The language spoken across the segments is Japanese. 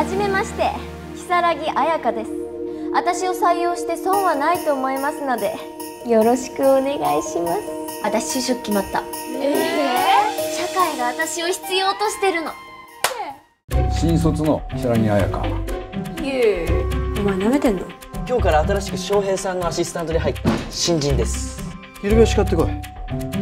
はじめまして。如月彩香です。私を採用して損はないと思いますのでよろしくお願いします。私就職決まった。ええー、社会が私を必要としてるの。新卒の如月彩香。ゆうお前舐めてんの？今日から新しく翔平さんのアシスタントで入った。新人です。昼飯買ってこい。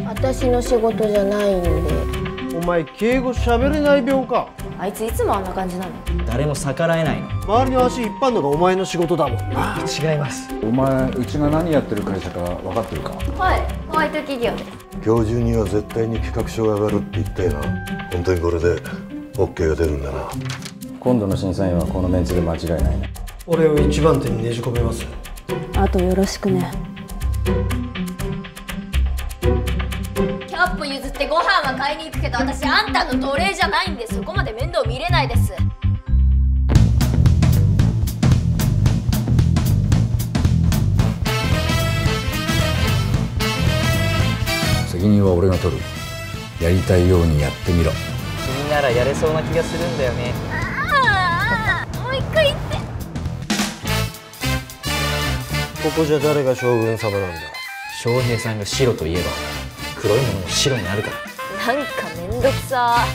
私の仕事じゃないんでお前敬語喋れない病か？あいついつもあんな感じなの？誰も逆らえないの。周りの足引っ張んのがお前の仕事だもん。な違います。お前うちが何やってる会社か分かってるか？はい。ホワイト企業です。今日中には絶対に企画書が上がるって言ったよな。本当にこれで OK が出るんだな。今度の審査員はこのメンツで間違いない。ね俺を一番手にねじ込めます。あとよろしくね100歩譲ってご飯は買いに行くけど私あんたの奴隷じゃないんです。そこまで面倒見れないです。責任は俺が取る。やりたいようにやってみろ。君ならやれそうな気がするんだよね。ああもう一回言って。ここじゃ誰が将軍様なんだ？翔平さんが白といえば黒いものも白になるから。なんかめんどくさ。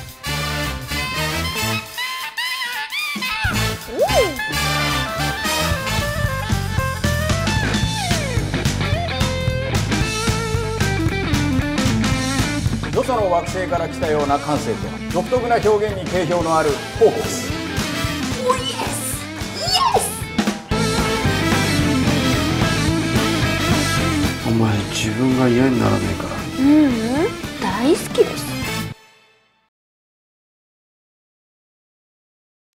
よその惑星から来たような感性と独特な表現に定評のあるフォークです。おイエスイエス。お前自分が嫌にならねえからううん。大好きです。